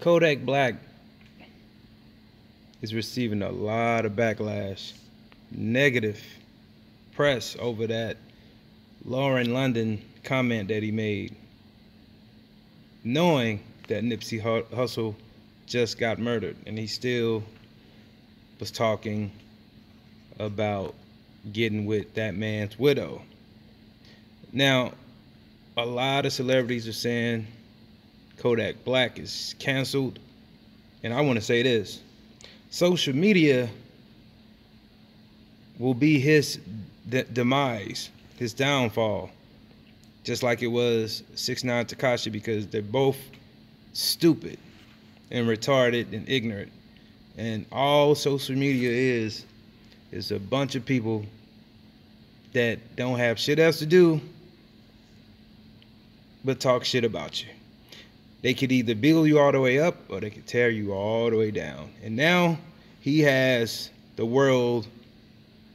Kodak Black is receiving a lot of backlash, negative press over that Lauren London comment that he made, knowing that Nipsey Hussle just got murdered and he still was talking about getting with that man's widow. Now, a lot of celebrities are saying Kodak Black is canceled. And I want to say this social media will be his de- demise, his downfall, just like it was 6 9 Tekashi, because they're both stupid and retarded and ignorant. And all social media is, is a bunch of people that don't have shit else to do but talk shit about you. They could either build you all the way up or they could tear you all the way down. And now he has the world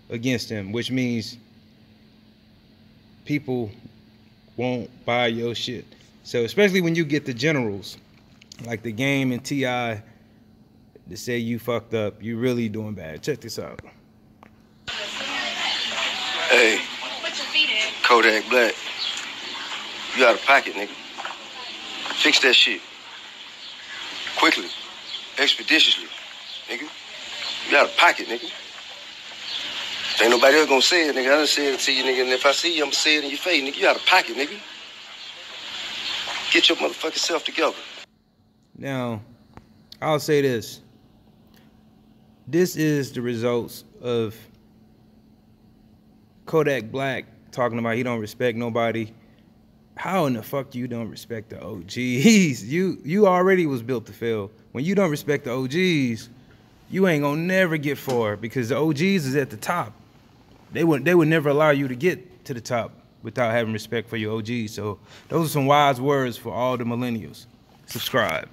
against him, which means people won't buy your shit. So especially when you get the generals, like the game and T.I. to say you fucked up, you really doing bad. Check this out. Hey, Kodak Black, you out of pocket, nigga. Fix that shit. Quickly. Expeditiously. Nigga. You out of pocket, nigga. Ain't nobody else gonna say it, nigga. I done said it to you, nigga. And if I see you, I'm gonna say it in your face, nigga. You out of pocket, nigga. Get your motherfucking self together. Now, I'll say this. This is the results of Kodak Black talking about he don't respect nobody how in the fuck you don't respect the OGs? You you already was built to fail. When you don't respect the OGs, you ain't gonna never get far because the OGs is at the top. They would they would never allow you to get to the top without having respect for your OGs. So those are some wise words for all the millennials. Subscribe.